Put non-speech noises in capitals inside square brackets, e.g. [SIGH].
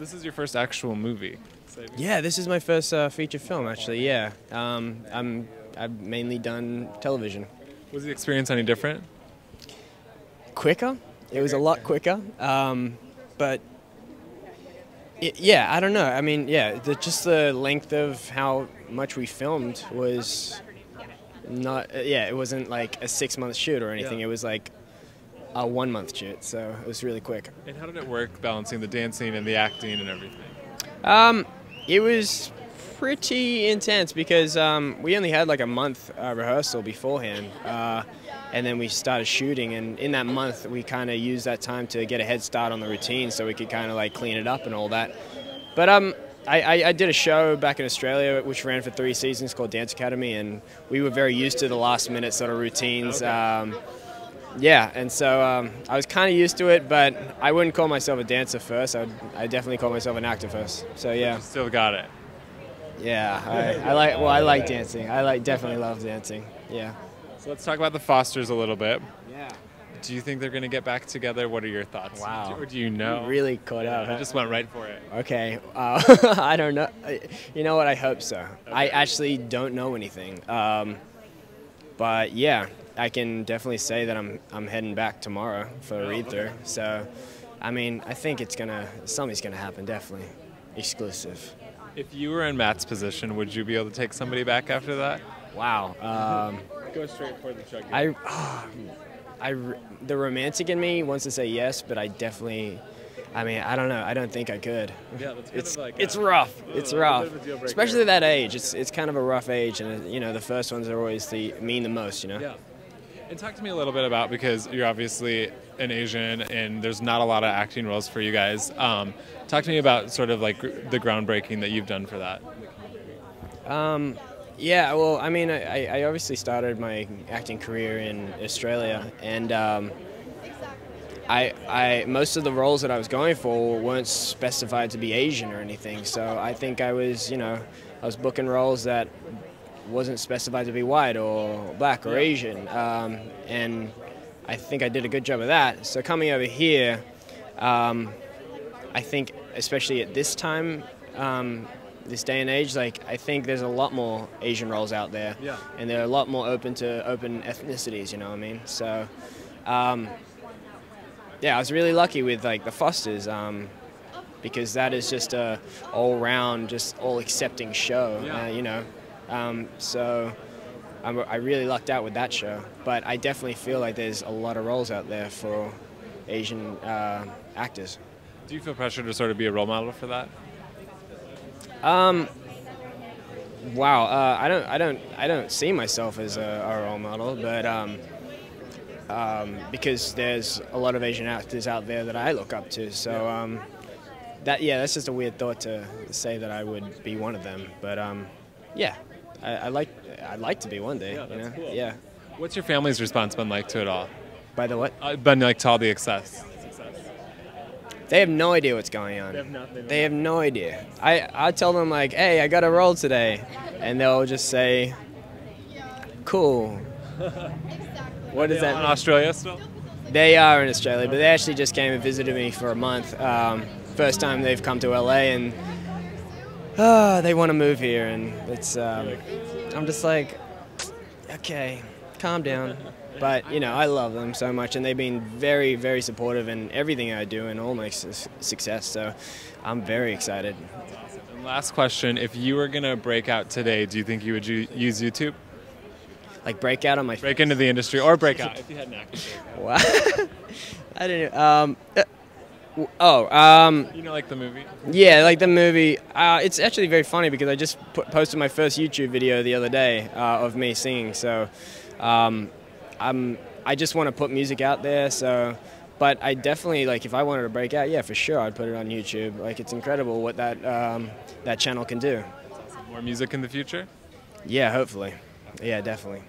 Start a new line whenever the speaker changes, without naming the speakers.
this is your first actual movie.
Yeah, this is my first uh, feature film, actually. Yeah, um, I'm I've mainly done television.
Was the experience any different?
Quicker. It was a lot quicker, um, but it, yeah, I don't know. I mean, yeah, the, just the length of how much we filmed was not. Uh, yeah, it wasn't like a six month shoot or anything.
Yeah.
It was like a one month shoot, so it was really quick.
And how did it work balancing the dancing and the acting and everything?
Um, it was pretty intense because um, we only had like a month uh, rehearsal beforehand, uh, and then we started shooting. And in that month, we kind of used that time to get a head start on the routine, so we could kind of like clean it up and all that. But um, I, I, I did a show back in Australia which ran for three seasons called Dance Academy, and we were very used to the last minute sort of routines. Um, yeah, and so um, I was kind of used to it, but I wouldn't call myself a dancer first. I would I definitely call myself an actor first. So yeah,
Still got it.
yeah, I, I like well, I like dancing. I like definitely love dancing. Yeah.
So let's talk about the Fosters a little bit.
Yeah.
Do you think they're going to get back together? What are your thoughts?
Wow.
Or do you know?
Really caught up.
I just went right for it.
Okay. Uh, [LAUGHS] I don't know. You know what? I hope so. I actually don't know anything. Um, but yeah, I can definitely say that I'm I'm heading back tomorrow for a read through. So, I mean, I think it's gonna something's gonna happen. Definitely, exclusive.
If you were in Matt's position, would you be able to take somebody back after that?
Wow. Um,
Go straight for the jugular.
I, [SIGHS] I, r- the romantic in me wants to say yes, but I definitely, I mean, I don't know. I don't think I could.
Yeah,
It's
like
it's
a-
rough. It's rough,
of a deal breaker.
especially at that age. It's it's kind of a rough age, and uh, you know the first ones are always the mean the most. You know.
Yeah. And talk to me a little bit about because you're obviously an Asian and there's not a lot of acting roles for you guys. Um, talk to me about sort of like the groundbreaking that you've done for that.
Um, yeah, well, I mean, I, I obviously started my acting career in Australia, and um, I, I most of the roles that I was going for weren't specified to be Asian or anything. So I think I was, you know, I was booking roles that wasn't specified to be white or black or Asian, um, and I think I did a good job of that. So coming over here, um, I think, especially at this time, um, this day and age, like I think there's a lot more Asian roles out there,
Yeah.
and they're a lot more open to open ethnicities. You know what I mean? So, um, yeah, I was really lucky with like the Fosters, um, because that is just a all-round, just all-accepting show.
Yeah.
Uh, you know, um, so. I'm, I really lucked out with that show, but I definitely feel like there's a lot of roles out there for Asian uh, actors.
Do you feel pressure to sort of be a role model for that?
Um, wow, uh, I don't, I don't, I don't see myself as a, a role model, but um, um, because there's a lot of Asian actors out there that I look up to, so um, that yeah, that's just a weird thought to say that I would be one of them, but um, yeah, I, I like, I'd like to be one day,
Yeah,
you know?
cool.
yeah.
What's your family's response been like to it all?
By the what?
Uh, been like to all the excess.
They have no idea what's going on. They have,
nothing.
they have no idea. I, I tell them like, hey, I got a role today, and they'll just say, cool. [LAUGHS] what does
in
that mean?
Australia still?
They are in Australia, but they actually just came and visited me for a month. Um, first time they've come to LA, and uh, they want to move here, and it's. Um, I'm just like, okay, calm down. But you know, I love them so much, and they've been very, very supportive in everything I do and all my su- success. So, I'm very excited.
And last question: If you were gonna break out today, do you think you would use YouTube,
Like break out on my.
break into the industry, or break out if you had an acting?
Wow. [LAUGHS] I don't. Um, uh, oh, um,
You know, like the movie.
Yeah, like the movie. Uh, it's actually very funny because I just put, posted my first YouTube video the other day uh, of me singing. So, um, I'm I just want to put music out there. So, but I definitely like if I wanted to break out, yeah, for sure, I'd put it on YouTube. Like it's incredible what that um, that channel can do.
More music in the future.
Yeah, hopefully. Yeah, definitely.